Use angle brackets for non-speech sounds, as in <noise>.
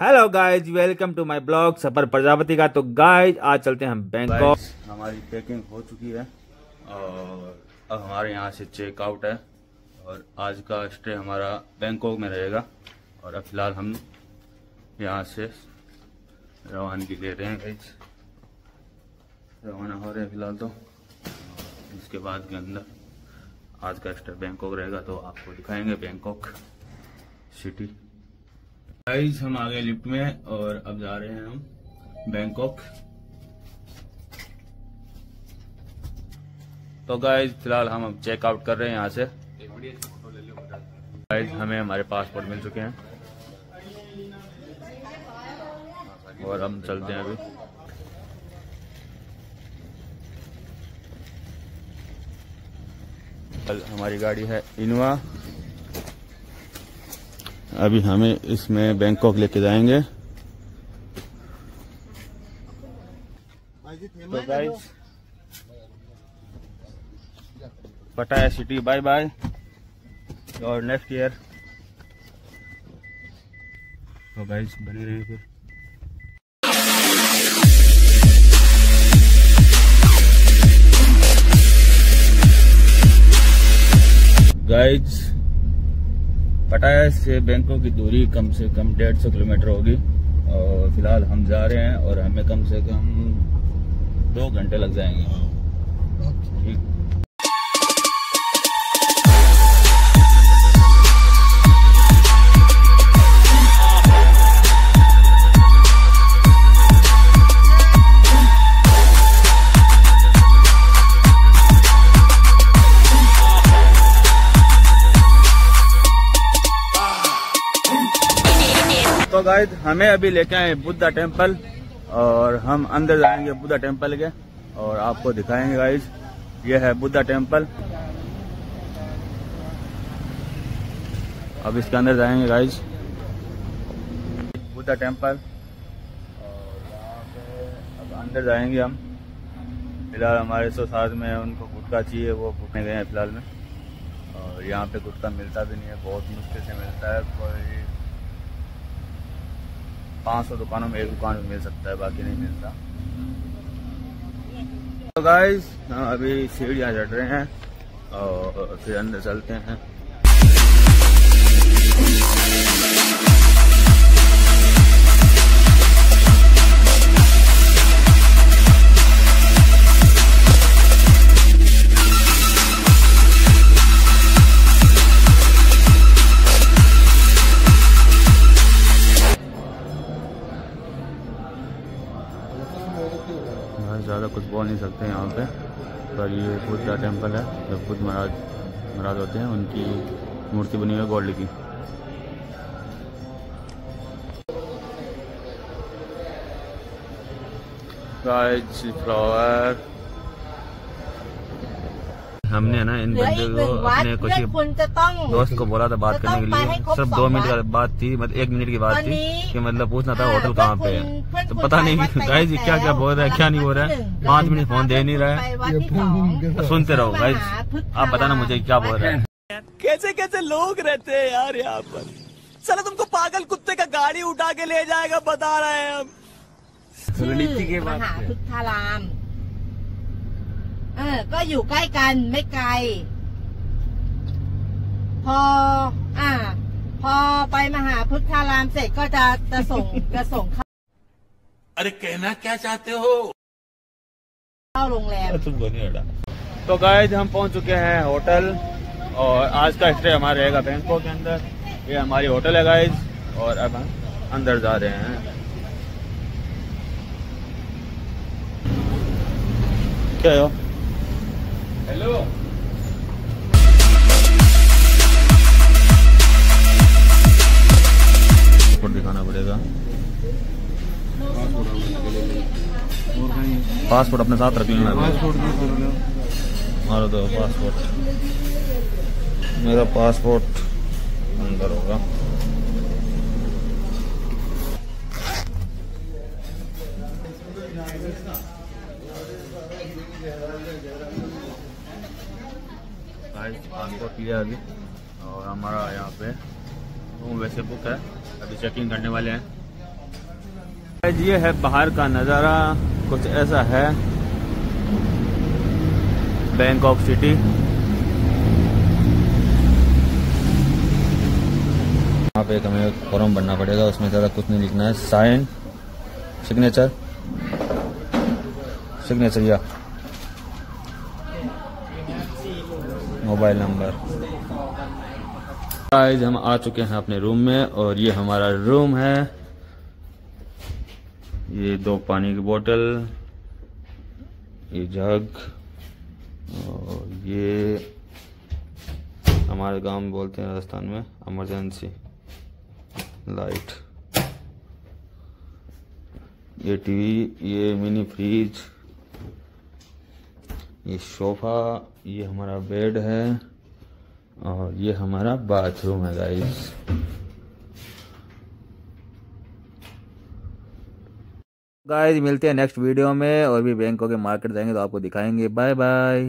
Hello guys welcome to my blog सफ़र प्रजापति का तो guys आज चलते हैं हम बैंकॉक हमारी पैकिंग हो चुकी है और अब हमारे यहाँ से चेकआउट है और आज का स्टे हमारा बैंकॉक में रहेगा और अब फ़िलहाल हम यहाँ से रवानगी ले रहे हैं गाइज़ रवाना हो रहे हैं फ़िलहाल तो। इसके बाद के अंदर आज का स्टे बैंकॉक रहेगा तो आपको दिखाएँगे बैंकॉक सिटी गाइस हम आ गए लिफ्ट में और अब जा रहे हैं हम बैंकॉक तो गाइज़ फ़िलहाल हम अब चेकआउट कर रहे हैं यहाँ से। गाइज़ हमें हमारे पासपोर्ट मिल चुके हैं। और हम चलते हैं अभी। हमारी गाड़ी है इनोवा अभी हमें इसमें बैंकॉक लेके जाएँगे। तो पटाया सिटी बाय बाय और नेक्स्ट ईयर तो गाइस बने रहिए फिर। गाइस पटाया से बैंकों की दूरी कम से कम डेढ़ सौ किलोमीटर होगी। और फ़िलहाल हम जा रहे हैं और हमें कम से कम दो घंटे लग जाएँगे। ठीक। तो हमें अभी लेके आए बुद्धा टेंपल और हम अंदर जाएँगे बुद्धा टेंपल के और आपको दिखाएँगे गाइज़ ये है बुद्धा टेंपल अब इसके अंदर जाएँगे गाइज़ बुद्धा टेंपल और यहाँ पे अब अंदर जाएँगे हम। फ़िलहाल हमारे सो साथ में उनको गुटका चाहिए, वो घूमने गए हैं फ़िलहाल में। और यहाँ पे गुटका मिलता भी नहीं है, बहुत मुश्किल से मिलता है। कोई पाँच सौ दुकानों में एक दुकान में मिल सकता है, बाकी नहीं मिलता। तो गाइस हम अभी सीढ़ियाँ चढ़ रहे हैं और फिर अंदर चलते हैं। ज़्यादा कुछ बोल नहीं सकते यहाँ पे। पर ये बुद्ध का टेंपल है जो बुद्ध महाराज महाराज होते हैं, उनकी मूर्ति बनी हुई है गोल्ड की। फ्लावर हमने ना इन बंदे को अपने कुछ दोस्त को बोला था बात करने के लिए। सिर्फ़ दो मिनट का बात थी मतलब एक मिनट की बात थी कि मतलब पूछना था होटल कहाँ पे है। तो पता नहीं गाइस <laughs> क्या क्या बोल रहा है क्या नहीं बोल रहा है? पाँच मिनट फ़ोन दे नहीं रहा है। सुनते रहो भाई। आप बताना मुझे क्या बोल रहा है। कैसे कैसे लोग रहते हैं यार यहाँ पर? चलो तुमको पागल कुत्ते का गाड़ी उठा के ले जाएगा बता रहे हैं हम। के बाद ออ ก็อยู่ใกล้กันไม่ไกล พอ อ่า พอไปมหาพุทธารามเสร็จก็จะจะส่งจะส่งเข้า अरे कहना क्या चाहते हो เข้าโรงแรม तो गाइज हम पहुंच चुके हैं होटल और आज का स्टे हमारा रहेगा बैंकॉक के अंदर ये हमारी होटल है गाइज और अब हम अंदर जा रहे हैं क्या हो हेलो दिखाना पड़ेगा। पासपोर्ट अपने साथ रख लेना मारो दो पासपोर्ट मेरा पासपोर्ट अंदर होगा। पासपोर्ट लिया अभी। और हमारा यहाँ पे रूम वैसे बुक है। अभी चेकिंग करने वाले हैं। ये है बाहर का नज़ारा। कुछ ऐसा है। बैंकॉक सिटी यहाँ पे हमें फॉर्म भरना पड़ेगा। उसमें ज़्यादा कुछ नहीं लिखना है। साइन सिग्नेचर सिग्नेचर या मोबाइल नंबर। आज हम आ चुके हैं अपने रूम में और ये हमारा रूम है। ये दो पानी की बोतल ये जग और ये हमारे गाँव में बोलते हैं, राजस्थान में इमरजेंसी लाइट ये टीवी, ये मिनी फ्रिज ये सोफा, ये हमारा बेड है और ये हमारा बाथरूम है गाइस गाइस मिलते हैं नेक्स्ट वीडियो में और भी बैंकों के मार्केट जाएँगे तो आपको दिखाएँगे. Bye bye